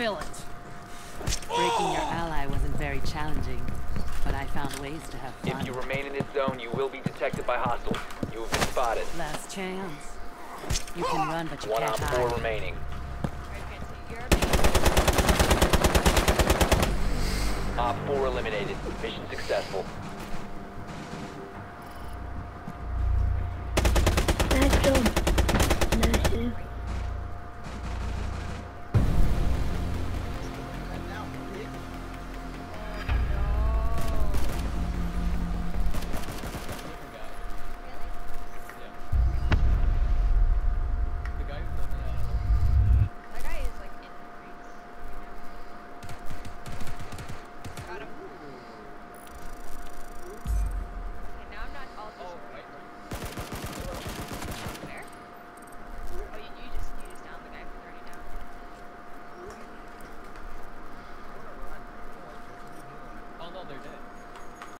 fill it. Breaking your ally wasn't very challenging, but I found ways to have fun. If you remain in this zone, you will be detected by hostiles. You have been spotted. Last chance. You can run, but you One can't on four hide. remaining. Alright, Fancy, you're Op 4 eliminated. Mission successful. No, they're dead.